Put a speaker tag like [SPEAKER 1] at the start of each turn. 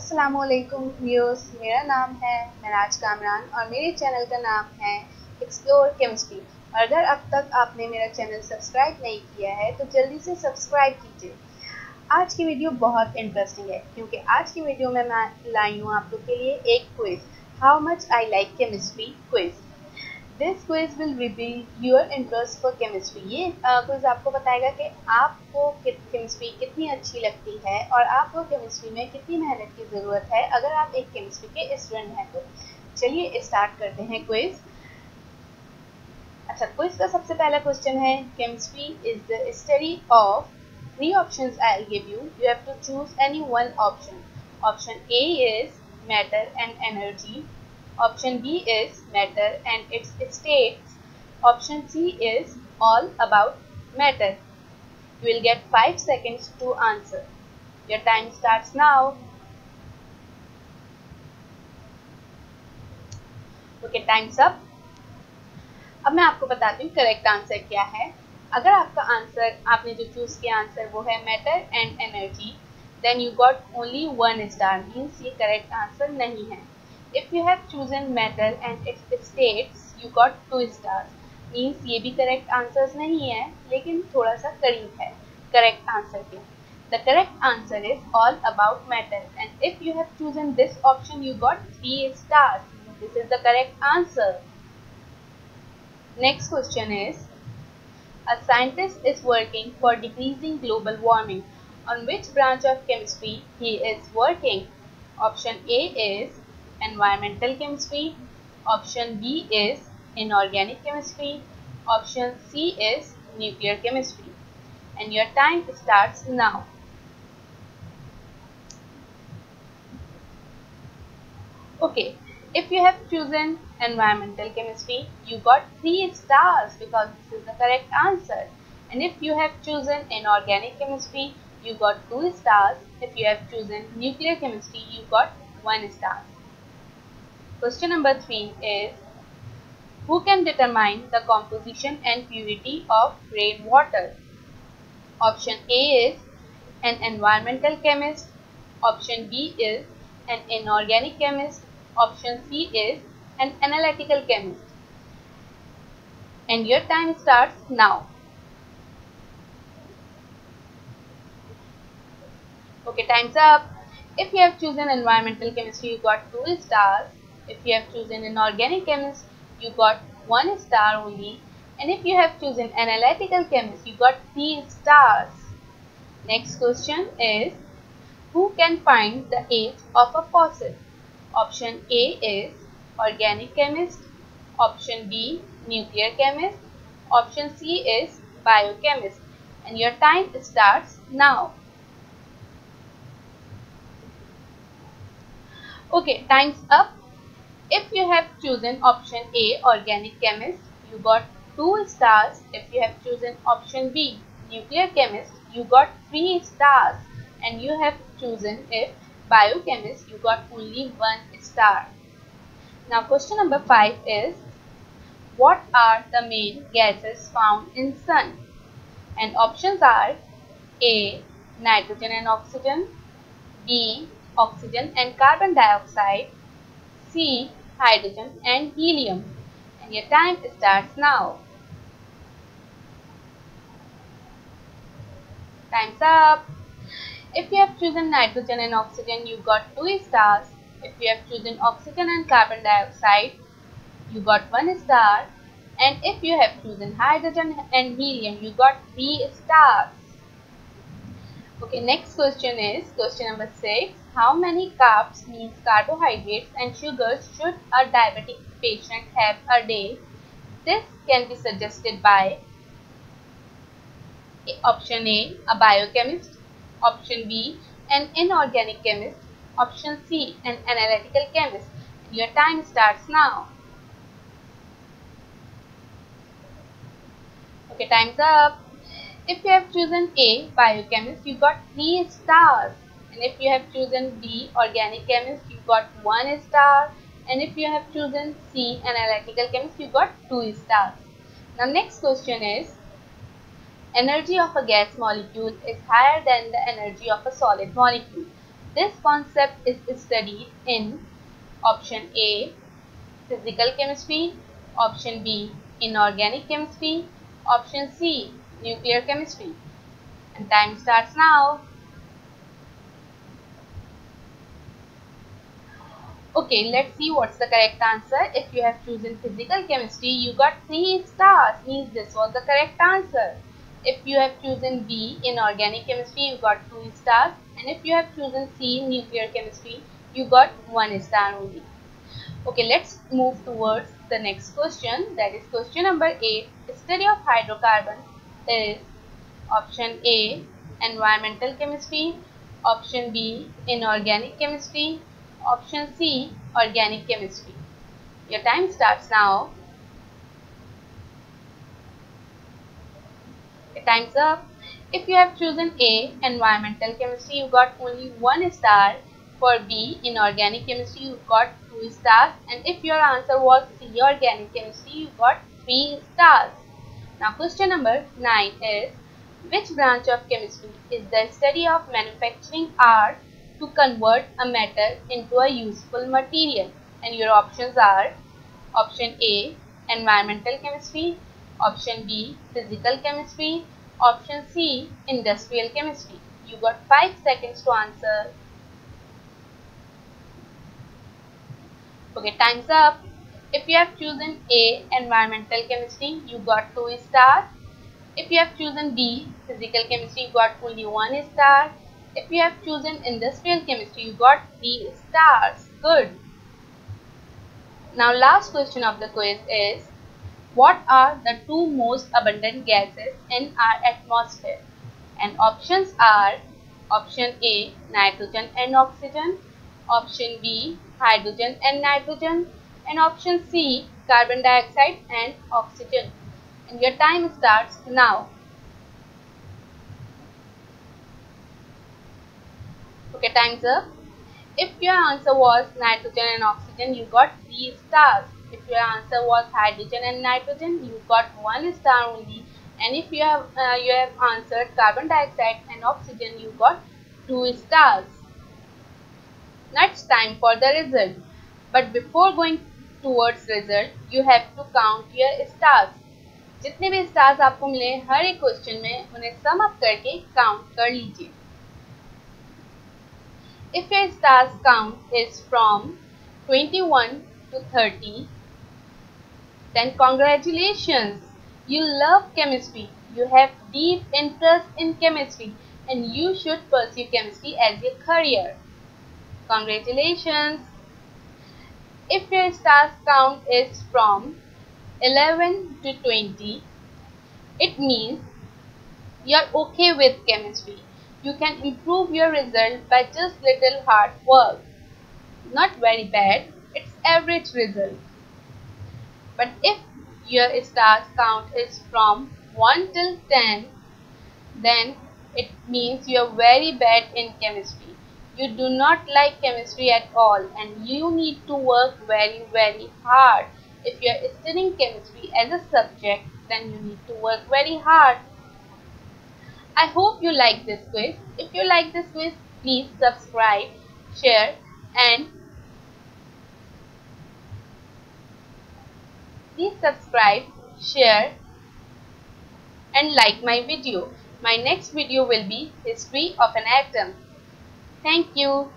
[SPEAKER 1] असलकुम व्यूअर्स मेरा नाम है मिराज कामरान और मेरे चैनल का नाम है एक्सप्लोर केमिस्ट्री और अगर अब तक आपने मेरा चैनल सब्सक्राइब नहीं किया है तो जल्दी से सब्सक्राइब कीजिए। आज की वीडियो बहुत इंटरेस्टिंग है, क्योंकि आज की वीडियो में मैं लाई हूँ आप लोग के लिए एक quiz how much I like chemistry quiz this quiz will reveal your interest for chemistry ये क्विज आपको बताएगा कि आपको केमिस्ट्री कितनी अच्छी लगती है और आपको केमिस्ट्री में कितनी मेहनत की ज़रूरत है अगर आप एक केमिस्ट्री के स्टूडेंट हैं तो। चलिए स्टार्ट करते हैं क्विज अच्छा क्विज का सबसे पहला क्वेश्चन है chemistry is the study of three options I give you you have to choose any one option option A is matter and energy Option B is matter and its states. Option C is all about matter. You will get 5 seconds to answer. Your time starts now. Okay, time's up. अब मैं आपको बताती हूँ correct answer क्या है अगर आपका answer आपने जो चूज़ किया आंसर वो है matter and energy then you got only one star means ये करेक्ट आंसर नहीं है If you have chosen metal and its states, you got two stars. Means ये भी correct answers नहीं है लेकिन थोड़ा सा करीब है correct answer के. The correct answer is all about metal and if you have chosen this option you got three stars. This is the correct answer. Next question is a scientist is working for decreasing global warming. On which branch of chemistry he is working? Option A is environmental chemistry. Option B is inorganic chemistry. Option C is nuclear chemistry. And your time starts now. Okay, if you have chosen environmental chemistry, you got 3 stars because this is the correct answer. And if you have chosen inorganic chemistry, you got 2 stars. If you have chosen nuclear chemistry, you got 1 star. Question number 3 is Who can determine the composition and purity of rainwater? Option A is an environmental chemist. Option B is an inorganic chemist. Option C is an analytical chemist. And your time starts now. Okay, time's up. If you have chosen environmental chemistry, you got 2 stars. If you have chosen an organic chemist, you got 1 star only. And if you have chosen analytical chemist, you got 3 stars. Next question is, who can find the age of a fossil? Option A is organic chemist. Option B, nuclear chemist. Option C is biochemist. And your time starts now. Okay, time's up. If you have chosen option A, organic chemist, you got 2 stars. If you have chosen option B, nuclear chemist, you got 3 stars. And you have chosen if biochemist, you got only 1 star. Now question number 5 is, what are the main gases found in sun? And options are A. Nitrogen and oxygen B. Oxygen and carbon dioxide C hydrogen and helium. And your time starts now. Time's up. If you have chosen nitrogen and oxygen, you got 2 stars. If you have chosen oxygen and carbon dioxide, you got 1 star. And if you have chosen hydrogen and helium, you got 3 stars. Okay, next question is question number 6. How many carbs means carbohydrates and sugars should a diabetic patient have a day? This can be suggested by option A, a biochemist, option B, an inorganic chemist, option C, an analytical chemist. Your time starts now. Okay, time's up. If you have chosen A, biochemist, you got 3 stars. And if you have chosen B, organic chemist, you got 1 star. And if you have chosen C, analytical chemist, you got 2 stars. Now next question is, energy of a gas molecule is higher than the energy of a solid molecule. This concept is studied in option A physical chemistry, option B inorganic chemistry, option C nuclear chemistry. And time starts now. Okay, let's see what's the correct answer. If you have chosen physical chemistry, you got 3 stars, means this was the correct answer. If you have chosen B in organic chemistry, you got 2 stars. And if you have chosen C nuclear chemistry, you got 1 star only. Okay, let's move towards the next question. That is question number 8. Study of hydrocarbon is option A environmental chemistry, option B inorganic chemistry, Option C, organic chemistry. Your time starts now. Your time's up. If you have chosen A, environmental chemistry, you got only one star. For B, inorganic chemistry, you got two stars. And if your answer was C, organic chemistry, you got three stars. Now question number 9 is, which branch of chemistry is the study of manufacturing art to convert a metal into a useful material? And your options are option A environmental chemistry option B physical chemistry option C industrial chemistry. You got 5 seconds to answer. Okay time's up if you have chosen A environmental chemistry you got 2 stars if you have chosen B physical chemistry you got only 1 star if you have chosen industrial chemistry, you got 3 stars. Good. Now last question of the quiz is, what are the two most abundant gases in our atmosphere? And options are, option A, nitrogen and oxygen, option B, hydrogen and nitrogen, and option C, carbon dioxide and oxygen. And your time starts now. Okay, time's up. If your answer was nitrogen and oxygen, you got 3 stars. If your answer was hydrogen and nitrogen, you got 1 star only. And if you have, uh, you have answered carbon dioxide and oxygen, you got 2 stars. It's time for the result. But before going towards result, you have to count your stars. जितने भी stars आपको मिले हर एक question में उन्हें sum up करके count कर लीजिए if your stars count is from 21 to 30, then congratulations! You love chemistry. You have deep interest in chemistry and you should pursue chemistry as your career. Congratulations! If your stars count is from 11 to 20, it means you're okay with chemistry you can improve your result by just little hard work. Not very bad, it's average result. But if your stars count is from 1 till 10, then it means you are very bad in chemistry. You do not like chemistry at all and you need to work very very hard. If you are studying chemistry as a subject, then you need to work very hard I hope you like this quiz. If you like this quiz, please subscribe, share and please subscribe, share and like my video. My next video will be History of an Atom. Thank you.